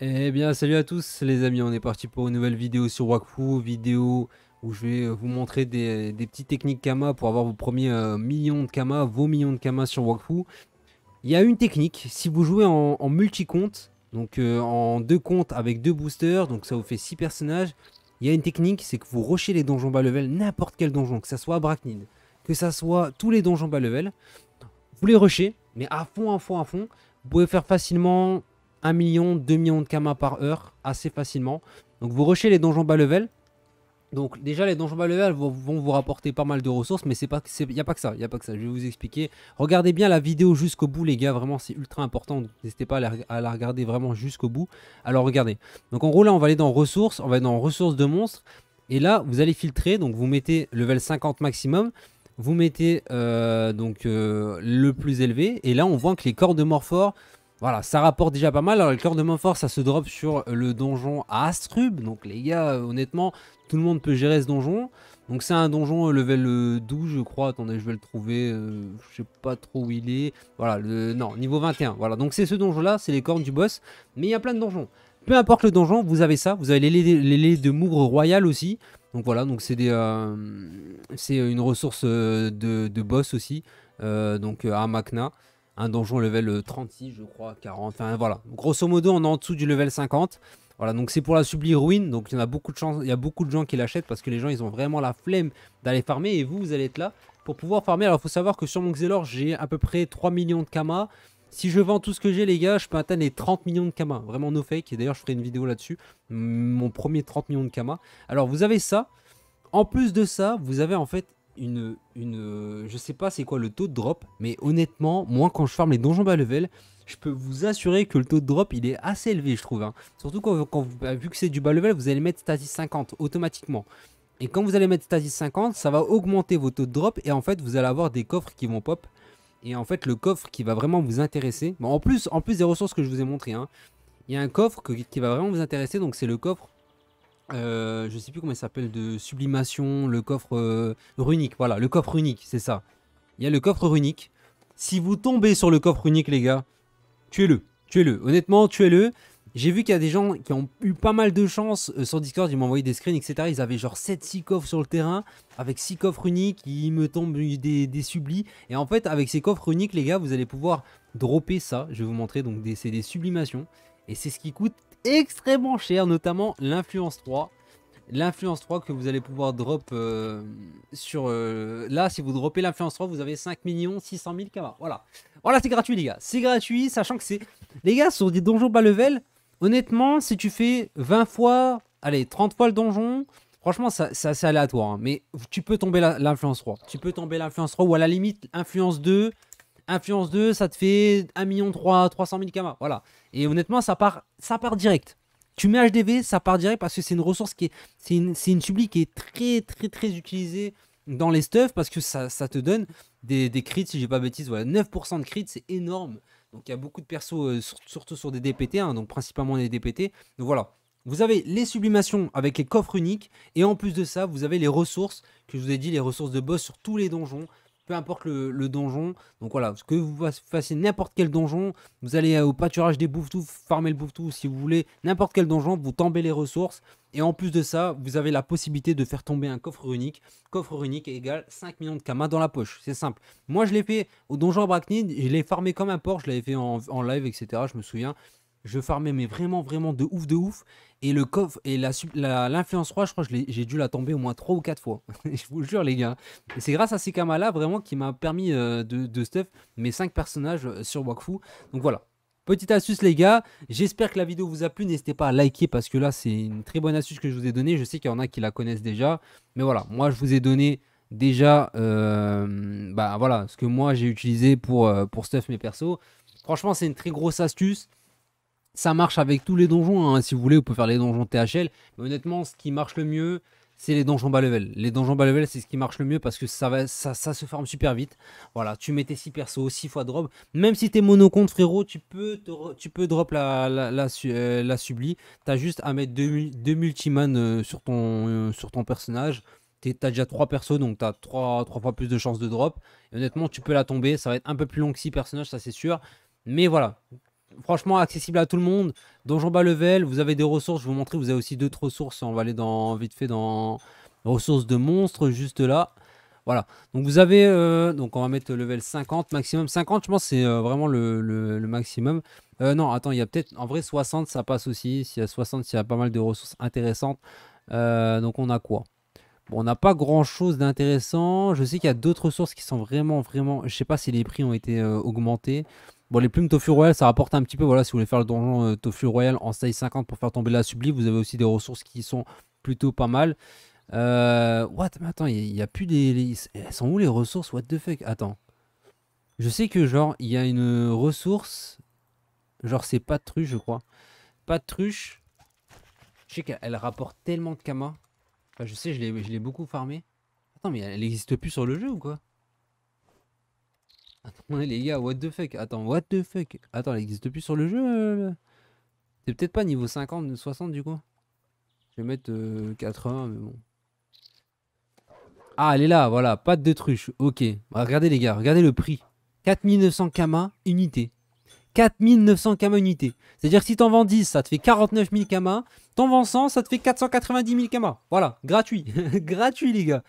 Eh bien, salut à tous les amis, on est parti pour une nouvelle vidéo sur Wakfu, vidéo où je vais vous montrer des, petites techniques Kama pour avoir vos premiers euh, millions de Kama, vos millions de Kama sur Wakfu. Il y a une technique, si vous jouez en, multi-compte, donc euh, en deux comptes avec deux boosters, donc ça vous fait six personnages, il y a une technique, c'est que vous rushez les donjons bas level, n'importe quel donjon, que ça soit Bracknid, que ça soit tous les donjons bas level, vous les rushez, mais à fond, à fond, à fond, vous pouvez faire facilement 1 million, 2 millions de kama par heure assez facilement. Donc vous rushez les donjons bas level. Donc déjà les donjons bas level vont, vous rapporter pas mal de ressources mais c'est pas il n'y a pas que ça, y a pas que ça, je vais vous expliquer. Regardez bien la vidéo jusqu'au bout les gars, vraiment c'est ultra important, n'hésitez pas à la, regarder vraiment jusqu'au bout. Alors regardez. Donc en gros là on va aller dans ressources, on va aller dans ressources de monstres et là vous allez filtrer donc vous mettez level 50 maximum. Vous mettez euh, donc euh, le plus élevé et là on voit que les corps de Morphor voilà, ça rapporte déjà pas mal. Alors, le cœur de main fort, ça se drop sur le donjon à Astrub. Donc, les gars, euh, honnêtement, tout le monde peut gérer ce donjon. Donc, c'est un donjon euh, level 12, euh, je crois. Attendez, je vais le trouver. je sais pas trop où il est. Voilà, non, niveau 21. Voilà, donc c'est ce donjon-là, c'est les cornes du boss. Mais il y a plein de donjons. Peu importe le donjon, vous avez ça. Vous avez les laits, de mougre royal aussi. Donc voilà, donc c'est c'est une ressource de, de boss aussi. donc à Makna un donjon level 36, je crois, 40. Enfin voilà, grosso modo, on est en dessous du level 50. Voilà, donc c'est pour la Subli Ruine. Donc il y, a beaucoup de chance, il y a beaucoup de gens qui l'achètent parce que les gens ils ont vraiment la flemme d'aller farmer. Et vous, vous allez être là pour pouvoir farmer. Alors faut savoir que sur mon Xelor, j'ai à peu près 3 millions de Kama. Si je vends tout ce que j'ai, les gars, je peux atteindre les 30 millions de Kama. Vraiment no fake. Et d'ailleurs, je ferai une vidéo là-dessus. Mon premier 30 millions de Kama. Alors vous avez ça. En plus de ça, vous avez en fait une, une je sais pas c'est quoi le taux de drop, mais honnêtement, moi quand je farme les donjons bas level, je peux vous assurer que le taux de drop il est assez élevé, je trouve. Hein. Surtout quand, vous, bah, vu que c'est du bas level, vous allez mettre stasis 50 automatiquement. Et quand vous allez mettre stasis 50, ça va augmenter vos taux de drop et en fait vous allez avoir des coffres qui vont pop. Et en fait le coffre qui va vraiment vous intéresser, bon, en, plus, en plus des ressources que je vous ai montré, hein, il y a un coffre qui va vraiment vous intéresser, donc c'est le coffre euh, je sais plus comment il s'appelle, de sublimation, le coffre euh, runique. Voilà, le coffre unique, c'est ça. Il y a le coffre runique. Si vous tombez sur le coffre unique, les gars, tuez-le. Tuez-le. Honnêtement, tuez-le. J'ai vu qu'il y a des gens qui ont eu pas mal de chance euh, sur Discord, ils m'ont envoyé des screens, etc. Ils avaient genre 7-6 coffres sur le terrain, avec 6 coffres uniques, ils me tombent des, des sublis. Et en fait, avec ces coffres uniques, les gars, vous allez pouvoir dropper ça. Je vais vous montrer, donc c'est des sublimations. Et c'est ce qui coûte extrêmement cher, notamment l'influence 3. L'influence 3 que vous allez pouvoir drop euh, sur... Euh, là, si vous droppez l'influence 3, vous avez 5 600 000 kama. Voilà. Voilà, c'est gratuit, les gars. C'est gratuit, sachant que c'est... Les gars, sur des donjons bas level, honnêtement, si tu fais 20 fois... Allez, 30 fois le donjon... Franchement, c'est assez aléatoire. Hein, mais tu peux tomber l'influence 3. Tu peux tomber l'influence 3 ou à la limite, influence 2... Influence 2, ça te fait 1 million 3, 300 000 kama. Voilà. Et honnêtement, ça part, ça part direct. Tu mets HDV, ça part direct parce que c'est une ressource qui est. C'est une, qui est très, très, très utilisée dans les stuffs parce que ça, ça te donne des, des crits, si j'ai pas bêtise. Voilà, 9% de crits, c'est énorme. Donc il y a beaucoup de persos, euh, surtout sur des DPT, hein, donc principalement des DPT. Donc voilà. Vous avez les sublimations avec les coffres uniques et en plus de ça, vous avez les ressources que je vous ai dit, les ressources de boss sur tous les donjons peu importe le, donjon. Donc voilà, ce que vous fassiez n'importe quel donjon, vous allez euh, au pâturage des bouffetous, farmer le bouffetou si vous voulez, n'importe quel donjon, vous tombez les ressources. Et en plus de ça, vous avez la possibilité de faire tomber un coffre unique. Coffre unique égale 5 millions de kama dans la poche. C'est simple. Moi, je l'ai fait au donjon Arachnid, je l'ai farmé comme un porc, je l'avais fait en live, etc. Je me souviens je farmais mais vraiment vraiment de ouf de ouf. Et le coffre et la l'influence 3 je crois que j'ai dû la tomber au moins 3 ou 4 fois. Je vous jure les gars. Et c'est grâce à ces kamas là vraiment qui m'a permis euh, de, de, stuff mes 5 personnages euh, sur Wakfu. Donc voilà. Petite astuce les gars, j'espère que la vidéo vous a plu, n'hésitez pas à liker parce que là c'est une très bonne astuce que je vous ai donnée, je sais qu'il y en a qui la connaissent déjà, mais voilà, moi je vous ai donné déjà euh, bah voilà ce que moi j'ai utilisé pour, pour stuff mes persos, franchement c'est une très grosse astuce, ça marche avec tous les donjons. Hein. Si vous voulez, vous pouvez faire les donjons THL. Mais honnêtement, ce qui marche le mieux, c'est les donjons bas level. Les donjons bas level, c'est ce qui marche le mieux parce que ça, se forme super vite. Voilà, tu mets tes 6 persos, 6 fois drop. Même si t'es monocompte, frérot, tu peux, tu peux drop la, la, la, euh. T'as juste à mettre 2 deux, multiman euh, sur, ton, euh, sur ton personnage. T'as déjà 3 persos, donc t'as 3, 3 fois plus de chances de drop. Et honnêtement, tu peux la tomber. Ça va être un peu plus long que 6 personnages, ça c'est sûr. Mais voilà, franchement accessible à tout le monde. Donjon bas level, vous avez des ressources, je vous montrer, vous avez aussi d'autres ressources. On va aller dans vite fait dans ressources de monstres juste là. Voilà, donc vous avez, euh, donc on va mettre level 50, maximum 50, je pense c'est euh, vraiment le, maximum. Euh, non, attends, il y a peut-être, en vrai 60 ça passe aussi, s'il y a 60, s'il y a pas mal de ressources intéressantes. donc on a quoi? On n'a pas grand chose d'intéressant, je sais qu'il y a d'autres ressources qui sont vraiment, vraiment, je sais pas si les prix ont été augmentés. Bon, les plumes Tofu Royal, ça rapporte un petit peu, voilà, si vous voulez faire le donjon Tofu Royal en stage 50 pour faire tomber la subli, vous avez aussi des ressources qui sont plutôt pas mal. Euh, what? Mais attends, il n'y a, plus des... Elles sont où les ressources? What the fuck? Attends. Je sais que genre, il y a une ressource. Genre, c'est pas de truche, je crois. Pas de truche. Je sais qu'elle rapporte tellement de kama. Enfin, je sais, je l'ai beaucoup farmé. Attends, mais elle n'existe plus sur le jeu ou quoi? Attends, les gars, what the fuck? Attends, what the fuck? Attends, elle n'existe plus sur le jeu? Euh, c'est peut-être pas niveau 50, 60 du coup? Je vais mettre 80, euh, mais bon. Ah, elle est là, voilà, pâte de truche. Ok. Bah, regardez les gars, regardez le prix. 4900 kama unité. 4900 kama unité. C'est-à-dire que si t'en vends 10, ça te fait 49 000 kama. T'en vends 100, ça te fait 490 000 kama. Voilà, gratuit. gratuit les gars.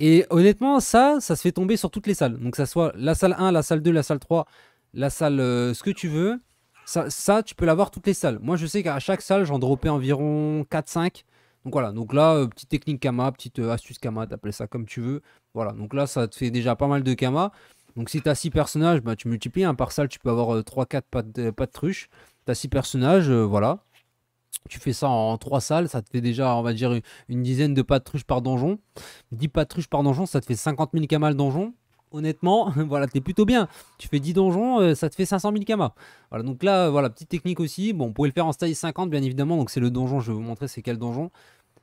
Et honnêtement, ça, ça se fait tomber sur toutes les salles. Donc ça soit la salle 1, la salle 2, la salle 3, la salle euh, ce que tu veux. Ça, tu peux l'avoir toutes les salles. Moi, je sais qu'à chaque salle, j'en dropais environ 4-5. Donc voilà, donc là, euh, petite technique Kama, petite euh, astuce Kama, t'appelles ça comme tu veux. Voilà, donc là, ça te fait déjà pas mal de Kama. Donc si tu as 6 personnages, bah, tu multiplies. Un par salle, tu peux avoir 3-4 pas de, pas de truche. Tu as 6 personnages, voilà. Tu fais ça en 3 salles, ça te fait déjà, on va dire, une, dizaine de truche par donjon. 10 pas de truche par donjon, ça te fait 50 000 Kama le donjon honnêtement, voilà, t'es plutôt bien. Tu fais 10 donjons, ça te fait 500 000 kama. Voilà, donc là, voilà, petite technique aussi. Bon, on pourrait le faire en style 50, bien évidemment. Donc c'est le donjon, je vais vous montrer c'est quel donjon.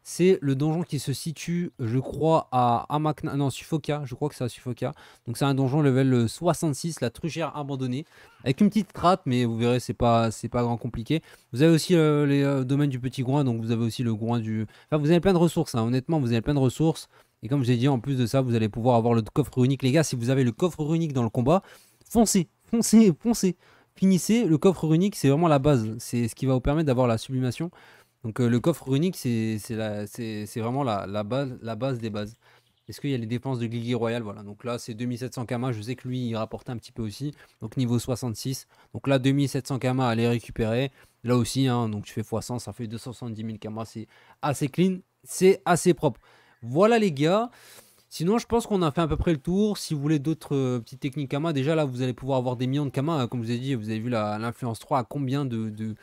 C'est le donjon qui se situe, je crois, à Amakna. Non, Sufoka. Je crois que c'est à Sufoka. Donc, c'est un donjon level 66, la trugère abandonnée. Avec une petite strate, mais vous verrez, c'est pas, pas grand compliqué. Vous avez aussi euh, les euh, domaines du petit groin. Donc, vous avez aussi le groin du. Enfin, vous avez plein de ressources. Hein. Honnêtement, vous avez plein de ressources. Et comme je l'ai dit, en plus de ça, vous allez pouvoir avoir le coffre unique. Les gars, si vous avez le coffre unique dans le combat, foncez, foncez, foncez. Finissez. Le coffre unique, c'est vraiment la base. C'est ce qui va vous permettre d'avoir la sublimation. Donc euh, le coffre unique, c'est vraiment la, base, la base des bases. Est-ce qu'il y a les défenses de Gilgi Royal? Voilà, donc là c'est 2700 Kama. Je sais que lui il rapportait un petit peu aussi. Donc niveau 66. Donc là 2700 Kama à les récupérer. Là aussi, hein, donc tu fais x100, ça fait 270 000 Kama. C'est assez clean, c'est assez propre. Voilà les gars. Sinon, je pense qu'on a fait à peu près le tour. Si vous voulez d'autres euh, petites techniques Kama, déjà là vous allez pouvoir avoir des millions de Kama. Hein, comme je vous ai dit, vous avez vu l'influence 3 à combien de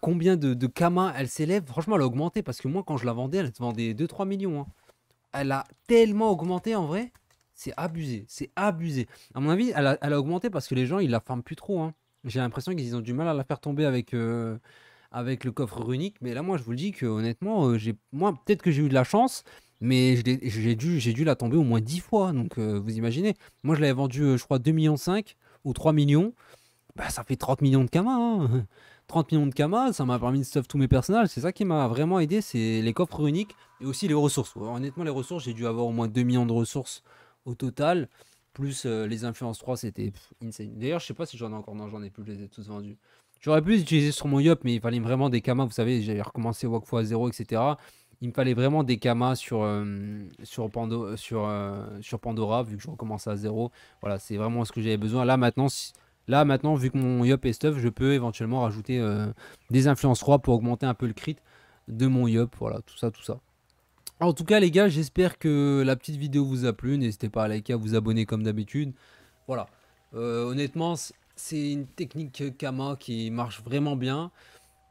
combien de, de elle s'élève? Franchement, elle a augmenté parce que moi, quand je la vendais, elle se vendait 2-3 millions. Hein. Elle a tellement augmenté en vrai. C'est abusé. C'est abusé. À mon avis, elle a, augmenté parce que les gens, ils la ferment plus trop. Hein. J'ai l'impression qu'ils ont du mal à la faire tomber avec, euh, avec le coffre runique. Mais là, moi, je vous le dis que honnêtement, euh, j'ai moi, peut-être que j'ai eu de la chance. Mais j'ai dû, dû la tomber au moins 10 fois. Donc, euh, vous imaginez. Moi, je l'avais vendu, je crois, 2,5 millions ou 3 millions. Bah, ça fait 30 millions de Kama. Hein. 30 millions de Kama, ça m'a permis de stuff tous mes personnages. C'est ça qui m'a vraiment aidé, c'est les coffres uniques et aussi les ressources. Honnêtement, les ressources, j'ai dû avoir au moins 2 millions de ressources au total. Plus euh, les influences 3, c'était insane. D'ailleurs, je sais pas si j'en ai encore. Non, j'en ai plus, je les ai tous vendus. J'aurais pu les utiliser sur mon Yop, mais il fallait vraiment des Kamas. Vous savez, j'avais recommencé Wakfu à 0, etc. Il me fallait vraiment des Kamas sur, euh, sur, sur, euh, sur Pandora, vu que je recommençais à 0. Voilà, c'est vraiment ce que j'avais besoin. Là, maintenant, si, Là, maintenant, vu que mon Yop est stuff, je peux éventuellement rajouter euh, des influences 3 pour augmenter un peu le crit de mon Yop. Voilà, tout ça, tout ça. En tout cas, les gars, j'espère que la petite vidéo vous a plu. N'hésitez pas à liker, à vous abonner comme d'habitude. Voilà. Euh, honnêtement, c'est une technique Kama qui marche vraiment bien.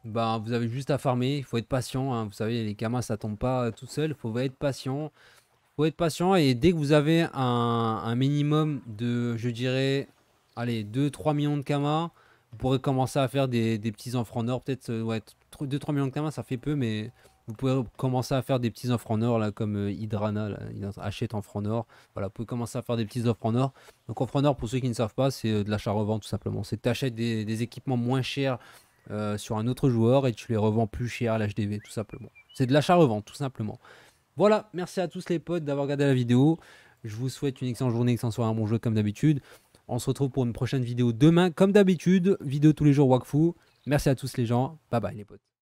Ben, vous avez juste à farmer. Il faut être patient. Hein. Vous savez, les Kama, ça tombe pas tout seul. Il faut être patient. Il faut être patient. Et dès que vous avez un, un minimum de, je dirais, allez, 2-3 millions de Kama, vous pourrez commencer à faire des, petits offres en or. Peut-être, euh, ouais, 2-3 millions de Kama, ça fait peu, mais vous pouvez commencer à faire des petits offres en or, là, comme euh, Hydrana, il achète en franc or. Voilà, vous pouvez commencer à faire des petits offres en or. Donc, offre en or, pour ceux qui ne savent pas, c'est euh, de l'achat-revente, tout simplement. C'est que des, des, équipements moins chers sur un autre joueur et tu les revends plus cher à l'HDV, tout simplement. C'est de l'achat-revente, tout simplement. Voilà, merci à tous les potes d'avoir regardé la vidéo. Je vous souhaite une excellente journée, excellente soirée, un bon jeu comme d'habitude. On se retrouve pour une prochaine vidéo demain, comme d'habitude. Vidéo tous les jours Wakfu. Merci à tous les gens. Bye bye les potes.